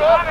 Goal,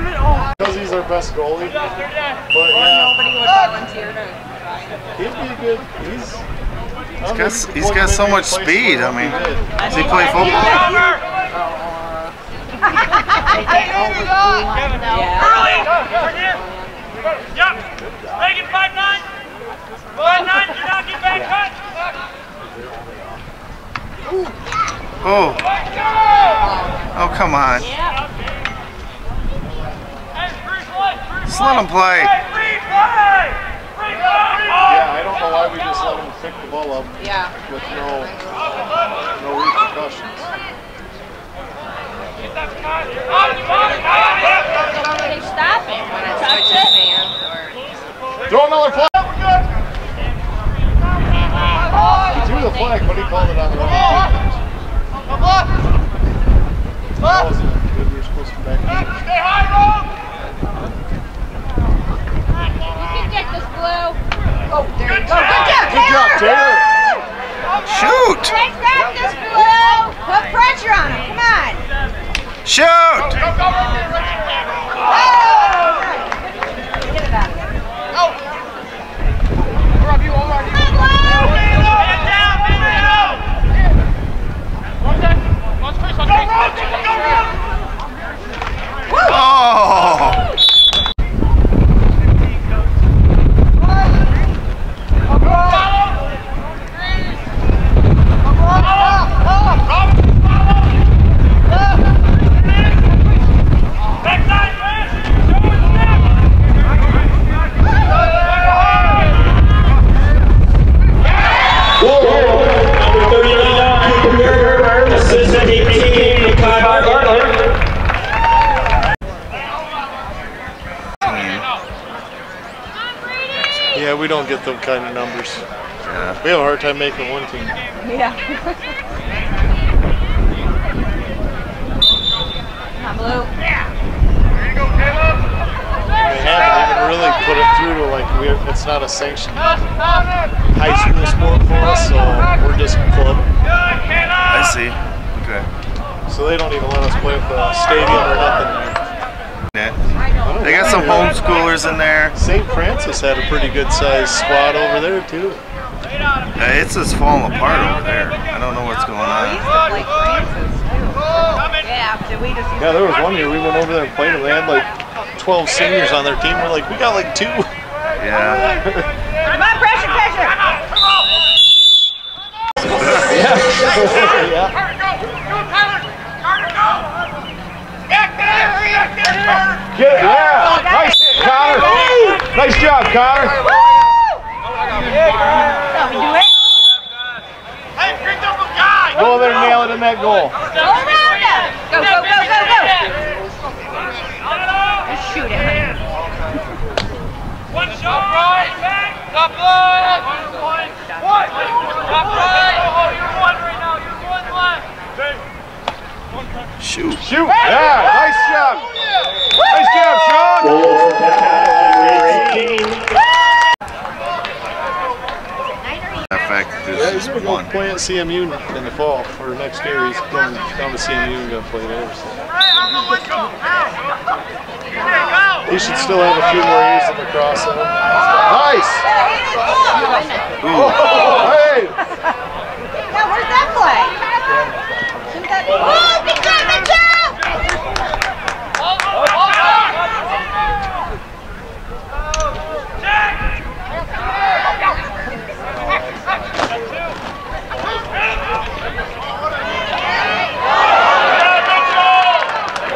he's best goalie. But Or yeah, nobody would volunteer to. he'd be a good. He's. He's got- he's got so much speed, I mean. Does he play football? Yeah. Yep. Megan, five nine. Five nine. Do not get back cut. Oh. Oh, come on. Hey, Just let him play. Hey, free play. Free play. Yeah, I don't know why we just let him pick the ball up Yeah. with no no repercussions. Stop it when it touches hands Throw another flag. He threw the flag, but he called it on the wrong. That wasn't good. We were supposed to back. Stay high, Rob. You can get this blue. Oh, there you go. Good job, Good job, Taylor. Shoot! Take back this blue. Put pressure on him. Come on. Shoot! Go, go, go. Oh it out of there. Man down, man down. Go, Rob. Go, Rob. Oh! Backside, man. Number 39, Cooper, assistant 18, Kyle Garland. Yeah, we don't get them kind of numbers. Yeah. We have a hard time making one team. Yeah. Come on, blue. There you go, Caleb. They haven't even really put it through to like we it's not a sanctioned high school sport for us, so we're just a club. Good, Caleb. I see. Okay. So they don't even let us play at the stadium or nothing. Yeah. They got some homeschoolers in there. St. Francis had a pretty good sized squad over there too. Uh, it's just falling apart over there. I don't know what's going on. used to play Francis, too. Yeah, so we just Yeah, there was one year we went over there and played and they had like 12 seniors on their team. We're like, we got like two. Yeah. Come on, pressure, pressure. yeah. Carter, go. Go, Tyler. Carter, go. Back there. Back there, Carter. Get it. Yeah. Nice hit. job, Connor. Let me do it. Hey, picked up a guy. Go over there and nail it in that goal. Go around him. Go, go, go, go, go. Just shoot it, honey. One shot. Right. Top left. One. Top right. Oh, you're one right now. You're one left. Shoot. Shoot. Yeah, nice job. Nice job, Sean. Goal for Patrick, number 18. The fact that Yeah, he's is going to one. play at CMU in the fall, or next year. He's going down to CMU and going to play there. So. Right on the window. Here, go. He should still have a few more years of lacrosse in him. Nice. Oh, hey. Now, where's that play? Shouldn't that be? Oh, good job, good job.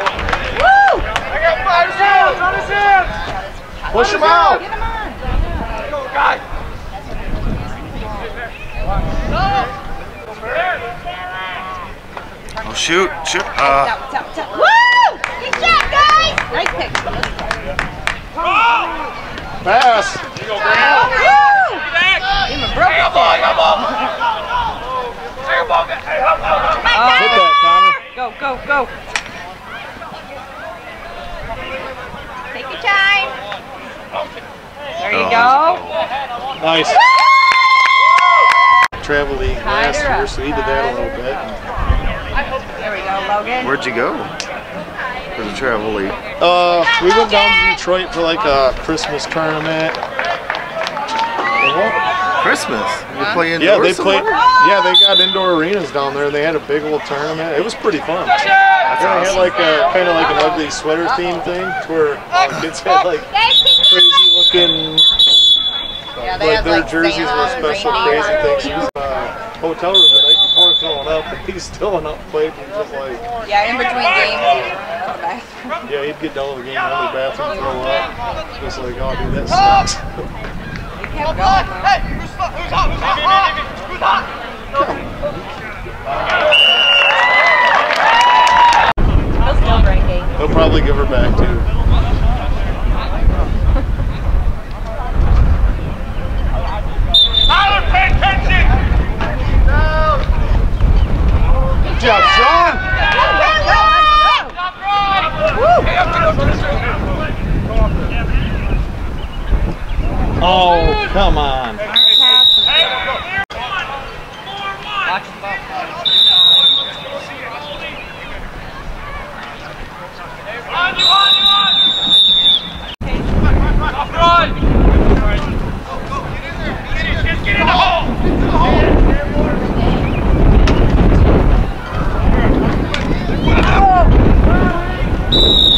I got five shots on his hands. Push him out. Get him on. Go, guy. Oh, shoot. Shoot. Uh, Tap, tap, tap. Woo! Good job, guys. Nice pick. Pass. Woo! Give him a broken ball, go ball. Take a ball. Hey, up, up, up. Hit that, Connor. Go, go, go. There you go. Nice. Travel league last year, so he did that a little bit. There we go, Logan. Where'd you go? For the travel league. Uh, we went down to Detroit for like a Christmas tournament. Christmas. You play indoors Yeah, they played. Yeah, they got indoor arenas down there. And they had a big old tournament. It was pretty fun. That's They had like a kind of like an ugly sweater theme thing, to where all the kids had like crazy looking. Yeah, they Like had their like jerseys were special, reindeer. crazy things. He was in a hotel room the night before throwing up, and he's still enough played. And just like, Yeah, in between games. you go yeah, he'd get done with the game, go to the bathroom, throw up. Just like, oh, dude, that oh. sucks. He'll still breaking. He'll probably give her back too. Tyler, pay attention. Good job, Sean. Top right. Hey, up to the Oh, come. On you.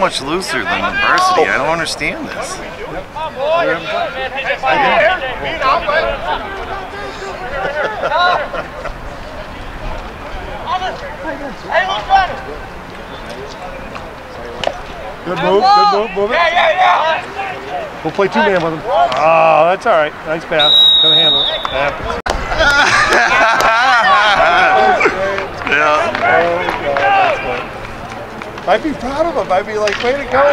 Much looser than the varsity. I don't understand this. Hey, who's running? Good move, good move, move it. yeah, yeah. We'll play two man with him. Oh, that's all right. Nice pass. Gotta handle it. Happens. yeah. I'd be proud of him. I'd be like, way to go.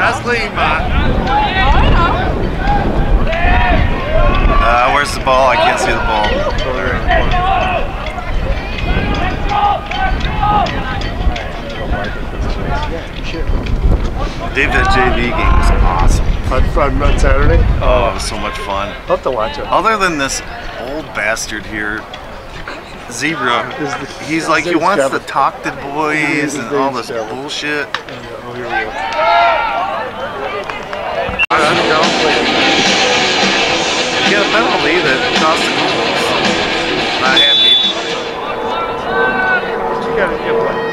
That's lean, man. Uh, where's the ball? I can't see the ball. Dave, that JV game was awesome. On, on, on Saturday. Oh, it was so much fun. Love to watch it. Other than this old bastard here, Zebra, the- he's like he wants to talk to boys and all this bullshit. Oh, here we go. Get a penalty that cost the goals. Not happy. You gotta one.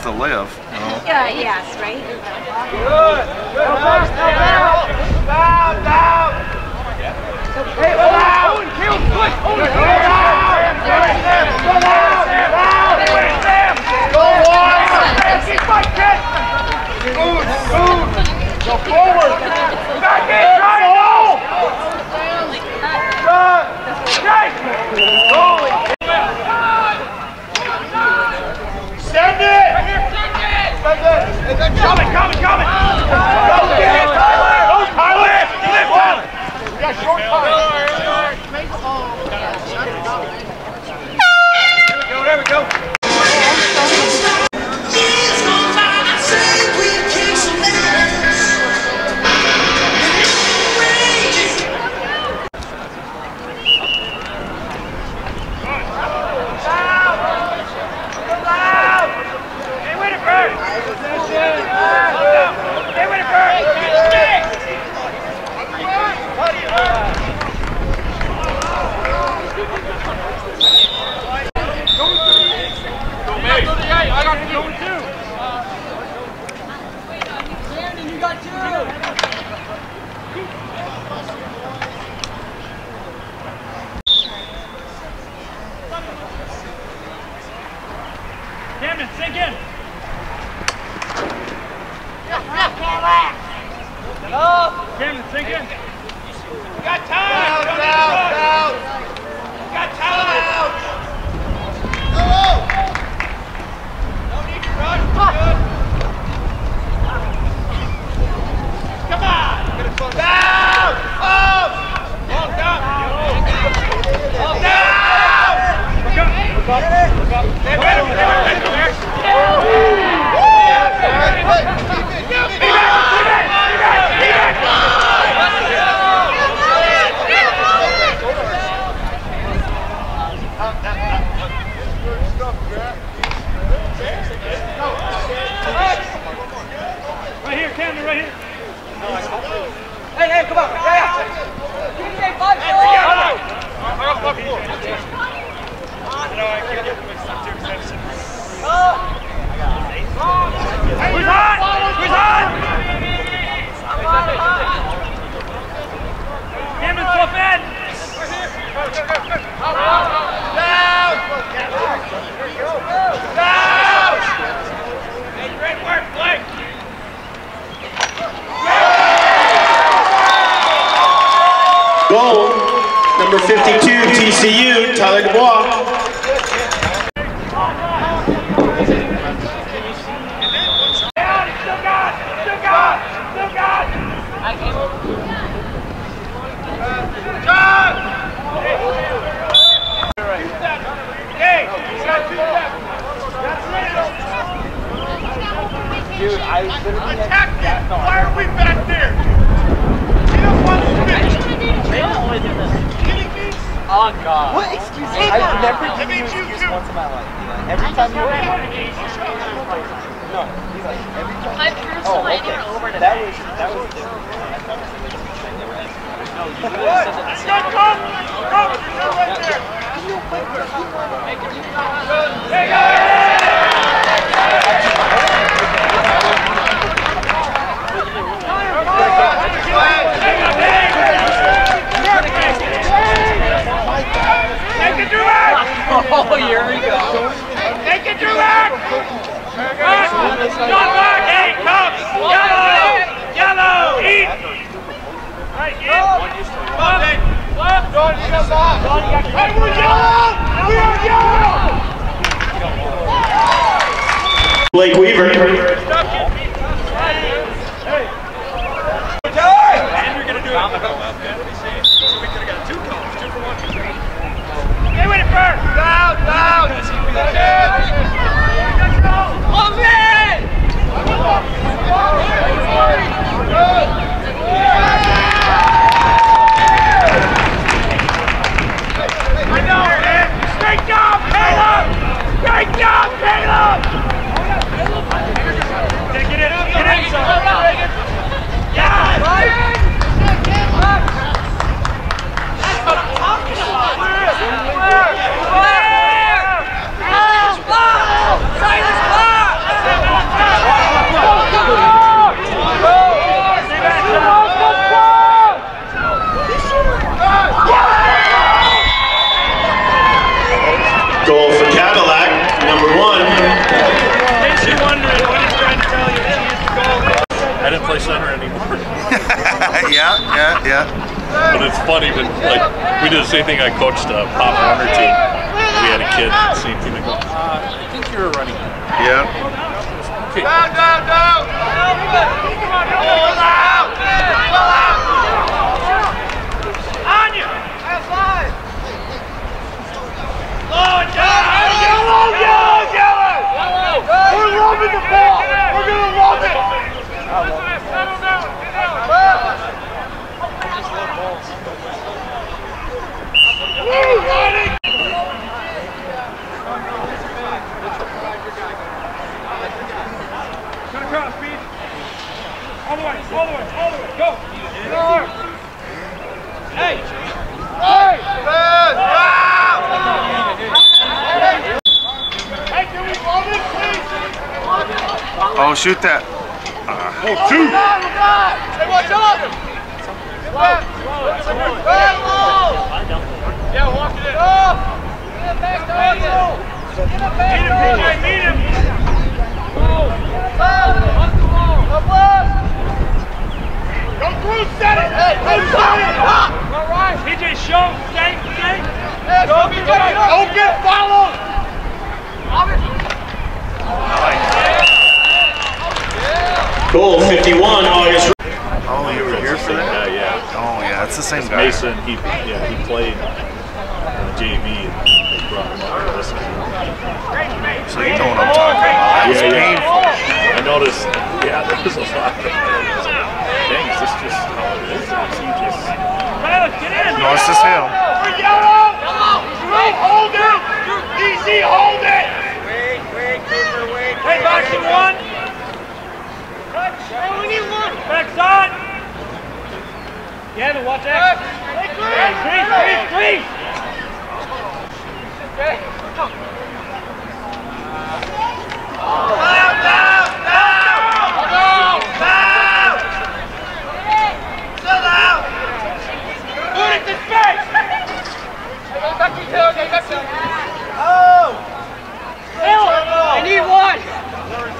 Bad shoot that. Uh, Oh, two. Hey, watch out. Yeah, walk it in. Meet him, PJ, meet him. Go through, set it. Hey, hey, set it. All right. PJ, show, stay, stay. Go, PJ. Don't get followed. Goal 51, August. Oh, you were here for that? Yeah, yeah. Oh, yeah, it's the same guy. Mason, he yeah he played uh, JV. And they brought him up to this team. So you know what I'm talking about. It's Yeah, yeah. painful. I noticed. Yeah, there was a lot. Of, Dang, is this just how it is? Or is he just? Tyler, get in. No, it's just him. For yellow. Yellow. Hold it. Easy, hold it. Wait, wait, Cooper, wait. Hey, boxing one. Hey, we need one. Backside. Gavin, watch out. Hey, Grease, Grease, Grease. You. Oh. I need one.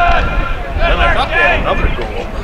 I another goal.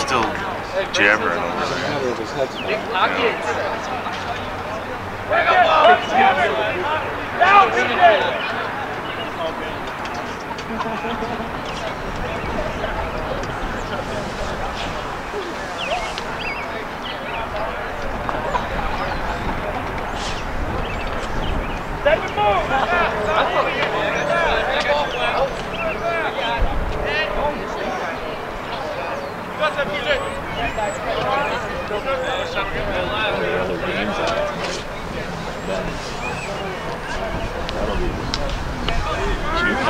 They're still jabbering over there. PJ. Second move.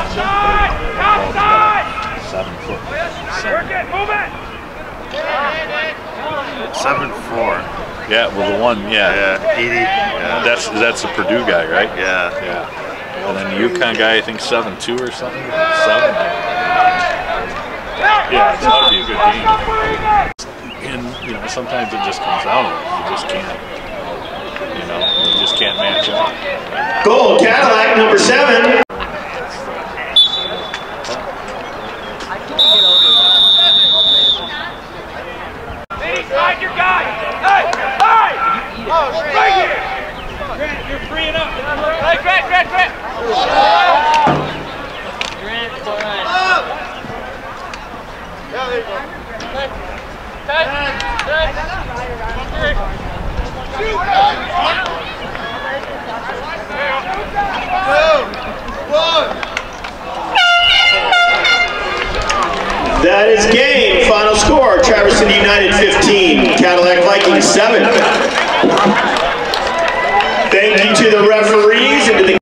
Outside! Outside! Seven foot. Work it, move it! Seven four. Yeah, well, the one, yeah. Yeah, Edey. Yeah. That's that's the Purdue guy, right? yeah. Yeah. And then the UConn guy, I think seven two or something. Seven. Yeah, good game. And you know, sometimes it just comes out to it. You just can't. You know, you just can't match up. Goal, Cadillac, number seven. Hey, find your guy. Hey, hey! Right here. Grant, you're freeing up. Hey, Grant, Grant, Grant. That is game. Final score, Traverse City United 15, Cadillac Vikings 7. Thank you to the referees and to the